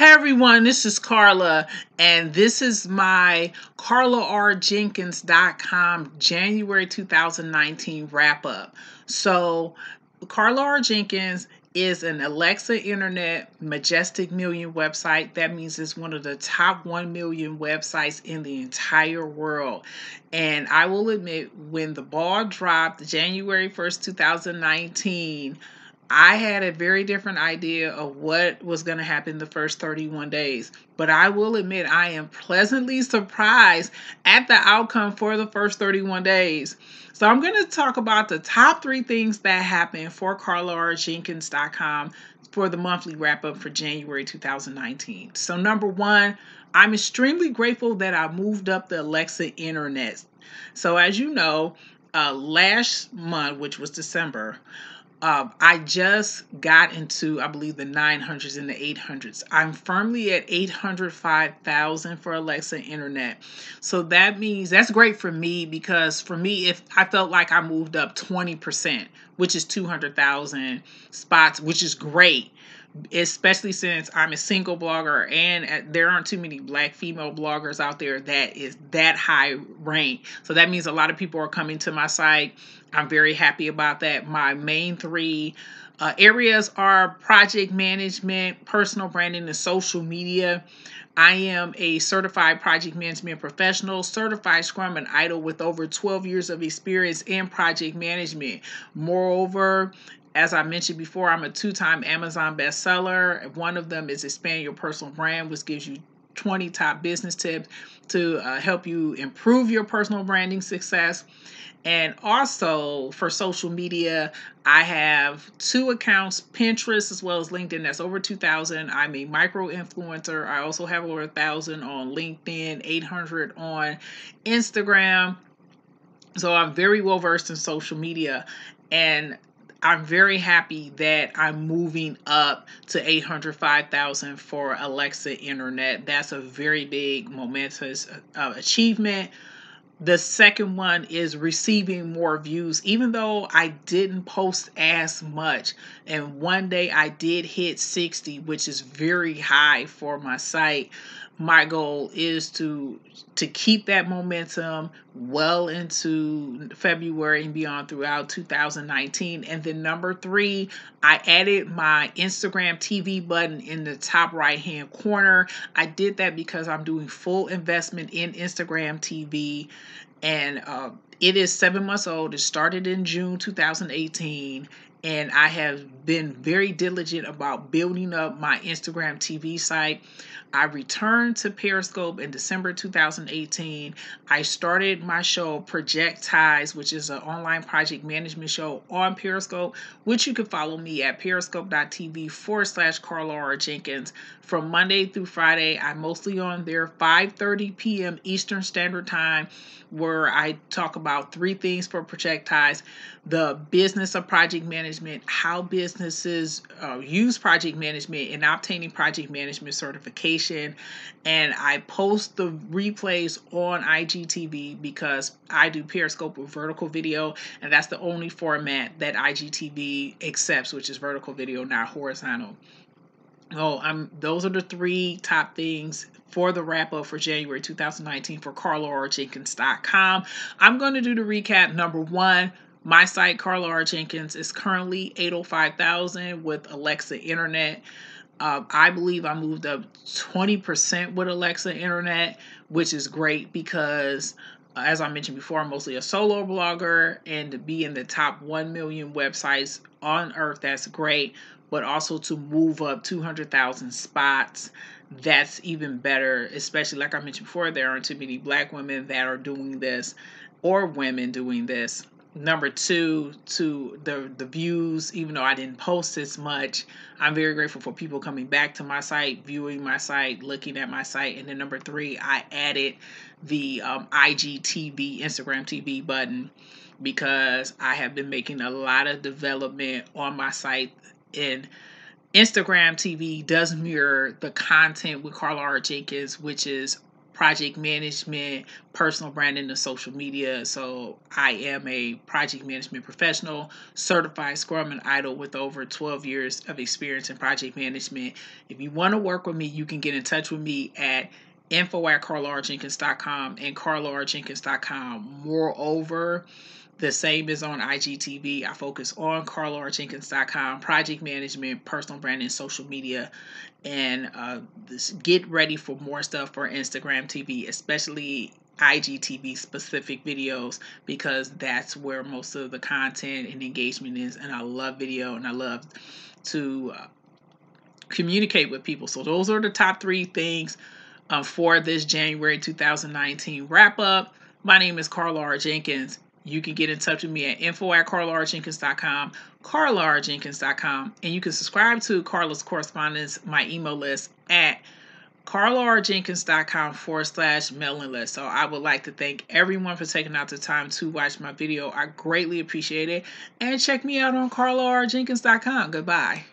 Hey everyone, this is Carla, and this is my CarlaRJenkins.com January 2019 wrap up. So, Carla R. Jenkins is an Alexa Internet Majestic Million website. That means it's one of the top 1 million websites in the entire world. And I will admit, when the ball dropped January 1st, 2019, I had a very different idea of what was going to happen the first 31 days. But I will admit, I am pleasantly surprised at the outcome for the first 31 days. So I'm going to talk about the top three things that happened for CarlaRJenkins.com for the monthly wrap up for January 2019. So, number one, I'm extremely grateful that I moved up the Alexa internet. So, as you know, uh, last month, which was December, uh, I just got into, I believe, the 900s and the 800s. I'm firmly at 805,000 for Alexa Internet. So that means that's great for me because for me, if I felt like I moved up 20%, which is 200,000 spots, which is great especially since I'm a single blogger and uh, there aren't too many black female bloggers out there that is that high rank. So that means a lot of people are coming to my site. I'm very happy about that. My main three uh, areas are project management, personal branding, and social media. I am a certified project management professional, certified Scrum and ITIL with over 12 years of experience in project management. Moreover, as I mentioned before, I'm a two time Amazon bestseller. One of them is Expand Your Personal Brand, which gives you 20 top business tips to uh, help you improve your personal branding success. And also for social media, I have two accounts Pinterest as well as LinkedIn. That's over 2,000. I'm a micro influencer. I also have over a 1,000 on LinkedIn, 800 on Instagram. So I'm very well versed in social media. And I'm very happy that I'm moving up to 805,000 for Alexa Internet. That's a very big, momentous uh, achievement. The second one is receiving more views, even though I didn't post as much. And one day I did hit 60, which is very high for my site my goal is to to keep that momentum well into February and beyond throughout 2019. And then number three, I added my Instagram TV button in the top right hand corner. I did that because I'm doing full investment in Instagram TV and uh, it is seven months old. It started in June 2018 and I have been very diligent about building up my Instagram TV site. I returned to Periscope in December 2018. I started my show Projectize, which is an online project management show on Periscope, which you can follow me at periscope.tv forward slash Carla R. Jenkins. From Monday through Friday, I'm mostly on there 5:30 p.m. Eastern Standard Time, where I talk about three things for Projectize: the business of project management, how businesses uh, use project management, and obtaining project management certification and I post the replays on IGTV because I do Periscope with vertical video, and that's the only format that IGTV accepts, which is vertical video, not horizontal. Oh, I'm those are the three top things for the wrap up for January 2019 for CarlaRJenkins.com. I'm going to do the recap. Number one, my site, Carla R. Jenkins, is currently 805,000 with Alexa Internet. Uh, I believe I moved up 20% with Alexa Internet, which is great because, uh, as I mentioned before, I'm mostly a solo blogger, and to be in the top 1 million websites on earth, that's great. But also to move up 200,000 spots, that's even better, especially like I mentioned before, there aren't too many black women that are doing this or women doing this number two to the the views even though i didn't post as much i'm very grateful for people coming back to my site viewing my site looking at my site. And then number three i added the um, igtv instagram tv button because i have been making a lot of development on my site. And instagram tv does mirror the content with carla r. Jenkins which is project management, personal branding, and social media. So I am a project management professional, certified Scrum and ITIL with over 12 years of experience in project management. If you want to work with me, you can get in touch with me at info at carlarjenkins.com and carlarjenkins.com. Moreover, the same is on IGTV. I focus on carlarjenkins.com, project management, personal branding, social media, and uh, this, get ready for more stuff for Instagram TV, especially IGTV specific videos because that's where most of the content and engagement is. And I love video and I love to uh, communicate with people. So those are the top three things um, for this January 2019 wrap up. My name is Carla Jenkins you can get in touch with me at info at carlarjenkins.com, carlarjenkins.com, and you can subscribe to Carla's correspondence, my email list at carlarjenkins.com forward slash mailing list. So I would like to thank everyone for taking out the time to watch my video. I greatly appreciate it. And check me out on carlarjenkins.com. Goodbye.